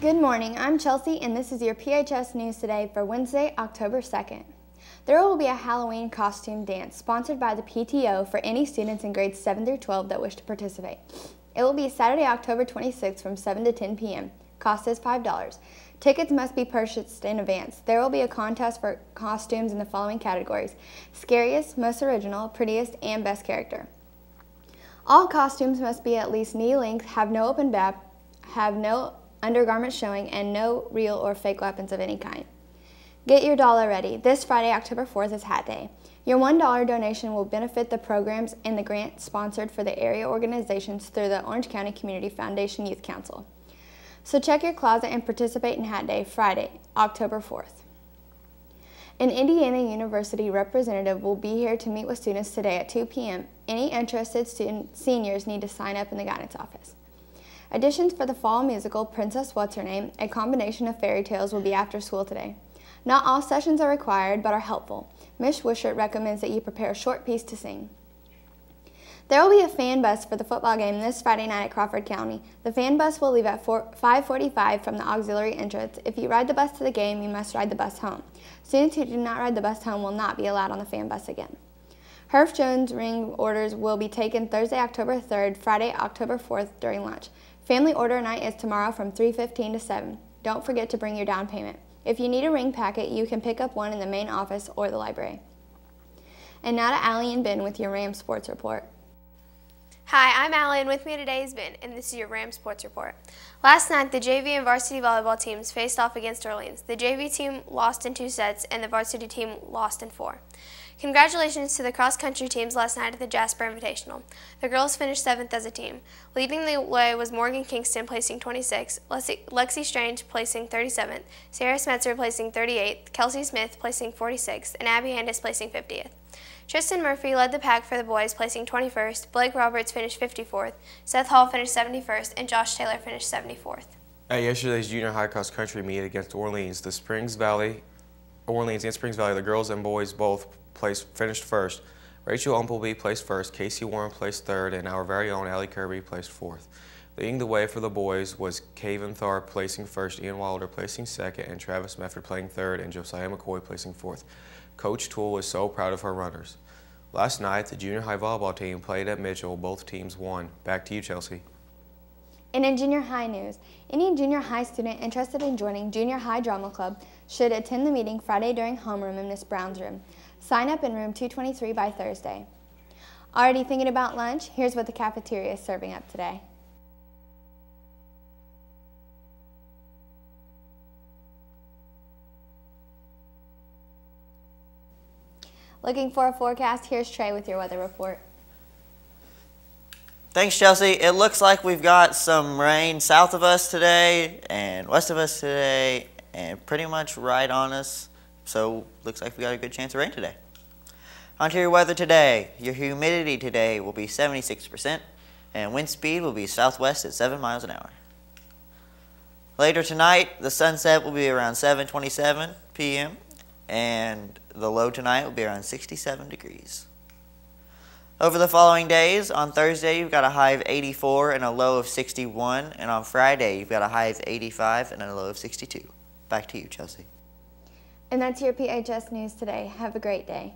Good morning, I'm Chelsea, and this is your PHS News Today for Wednesday, October 2nd. There will be a Halloween costume dance sponsored by the PTO for any students in grades 7 through 12 that wish to participate. It will be Saturday, October 26th from 7 to 10 p.m. Cost is $5. Tickets must be purchased in advance. There will be a contest for costumes in the following categories Scariest, Most Original, Prettiest, and Best Character. All costumes must be at least knee length, have no open back, have no undergarments showing, and no real or fake weapons of any kind. Get your dollar ready. This Friday, October 4th is Hat Day. Your $1 donation will benefit the programs and the grant sponsored for the area organizations through the Orange County Community Foundation Youth Council. So check your closet and participate in Hat Day Friday, October 4th. An Indiana University representative will be here to meet with students today at 2 p.m. Any interested student, seniors need to sign up in the guidance office. Additions for the fall musical Princess What's Her Name, a combination of fairy tales, will be after school today. Not all sessions are required, but are helpful. Miss Wishart recommends that you prepare a short piece to sing. There will be a fan bus for the football game this Friday night at Crawford County. The fan bus will leave at 545 from the auxiliary entrance. If you ride the bus to the game, you must ride the bus home. Students who do not ride the bus home will not be allowed on the fan bus again. Herff Jones ring orders will be taken Thursday, October 3rd, Friday, October 4th during lunch. Family order night is tomorrow from 3.15 to 7. Don't forget to bring your down payment. If you need a ring packet, you can pick up one in the main office or the library. And now to Allie and Ben with your Ram Sports Report. Hi, I'm Allie and with me today is Ben, and this is your Ram Sports Report. Last night, the JV and varsity volleyball teams faced off against Orleans. The JV team lost in two sets, and the varsity team lost in four. Congratulations to the cross-country teams last night at the Jasper Invitational. The girls finished seventh as a team. Leading the way was Morgan Kingston placing 26, Lexi Strange placing 37th, Sarah Smetzer placing 38th, Kelsey Smith placing 46th, and Abby Andis placing 50th. Tristan Murphy led the pack for the boys, placing 21st, Blake Roberts finished 54th, Seth Hall finished 71st, and Josh Taylor finished 74th. At yesterday's junior high cross country meet against Orleans, the Springs Valley, Orleans and Springs Valley, the girls and boys both placed, finished first. Rachel Umpleby placed first, Casey Warren placed third, and our very own Allie Kirby placed fourth. Leading the way for the boys was Caven Tharp placing first, Ian Wilder placing second, and Travis Mefford playing third, and Josiah McCoy placing fourth. Coach Toole is so proud of her runners. Last night, the junior high volleyball team played at Mitchell. Both teams won. Back to you, Chelsea. And in junior high news, any junior high student interested in joining Junior High Drama Club should attend the meeting Friday during homeroom in Miss Brown's room. Sign up in room 223 by Thursday. Already thinking about lunch? Here's what the cafeteria is serving up today. Looking for a forecast? Here's Trey with your weather report. Thanks, Chelsea. It looks like we've got some rain south of us today and west of us today and pretty much right on us. So looks like we got a good chance of rain today. Onto your weather today. Your humidity today will be 76% and wind speed will be southwest at 7 miles an hour. Later tonight, the sunset will be around 7.27 p.m. and the low tonight will be around 67 degrees. Over the following days, on Thursday you've got a high of 84 and a low of 61, and on Friday you've got a high of 85 and a low of 62. Back to you, Chelsea. And that's your PHS News today. Have a great day.